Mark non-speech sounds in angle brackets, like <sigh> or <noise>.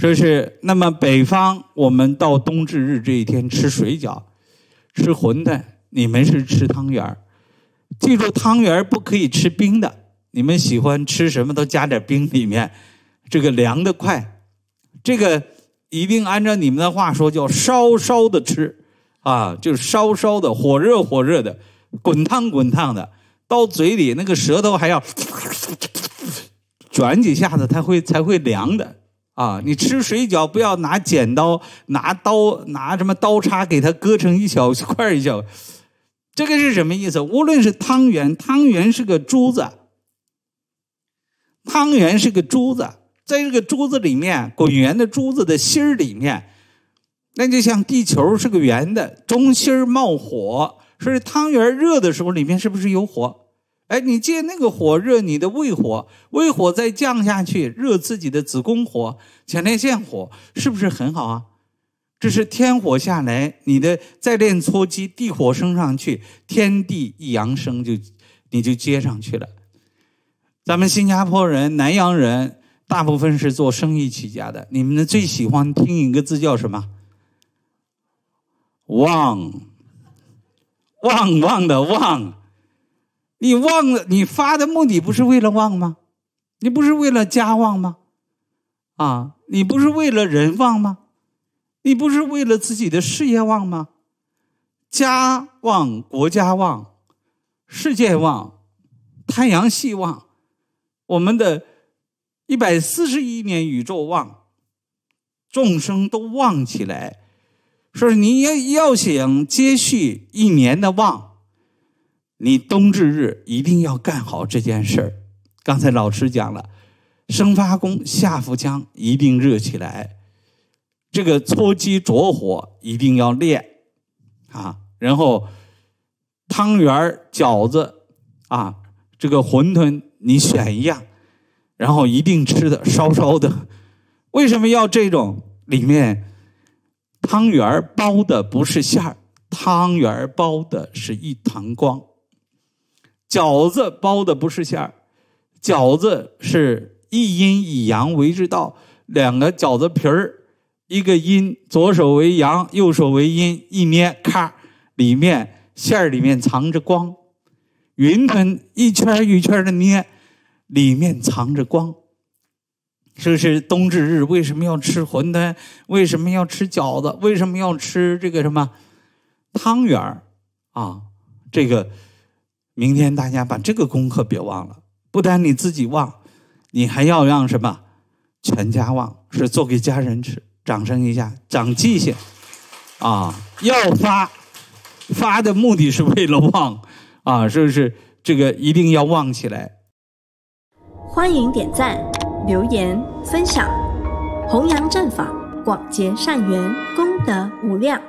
说是那么北方，我们到冬至日这一天吃水饺，吃馄饨，你们是吃汤圆儿。记住，汤圆儿不可以吃冰的。你们喜欢吃什么都加点冰里面，这个凉的快。这个一定按照你们的话说，叫稍稍的吃啊，就是烧烧的，火热火热的，滚烫滚烫的，到嘴里那个舌头还要 <coughs> 转几下子，它会才会凉的。啊，你吃水饺不要拿剪刀、拿刀、拿什么刀叉给它割成一小块一小，这个是什么意思？无论是汤圆，汤圆是个珠子，汤圆是个珠子，在这个珠子里面，滚圆的珠子的心儿里面，那就像地球是个圆的，中心冒火，所以汤圆热的时候，里面是不是有火？哎，你借那个火热你的胃火，胃火再降下去，热自己的子宫火、前列腺火，是不是很好啊？这是天火下来，你的再练搓肌，地火升上去，天地一阳生，就你就接上去了。咱们新加坡人、南洋人，大部分是做生意起家的。你们最喜欢听一个字叫什么？旺，旺旺的旺。你旺了，你发的目的不是为了旺吗？你不是为了家旺吗？啊，你不是为了人旺吗？你不是为了自己的事业旺吗？家旺，国家旺，世界旺，太阳系旺，我们的一百四十亿年宇宙旺，众生都旺起来。说你要要想接续一年的旺。你冬至日一定要干好这件事儿。刚才老师讲了，生发功、下腹腔一定热起来，这个搓肌着火一定要练啊。然后汤圆饺子啊，这个馄饨你选一样，然后一定吃的烧烧的。为什么要这种？里面汤圆包的不是馅儿，汤圆包的是一堂光。饺子包的不是馅儿，饺子是一阴一阳为之道，两个饺子皮儿，一个阴，左手为阳，右手为阴，一捏，咔，里面馅儿里面藏着光。云吞一圈一圈的捏，里面藏着光。这是冬至日为什么要吃馄饨？为什么要吃饺子？为什么要吃这个什么汤圆儿啊？这个。明天大家把这个功课别忘了，不但你自己忘，你还要让什么全家忘，是做给家人吃。掌声一下，长记性啊！要发发的目的是为了忘啊，是不是？这个一定要忘起来。欢迎点赞、留言、分享，弘扬正法，广结善缘，功德无量。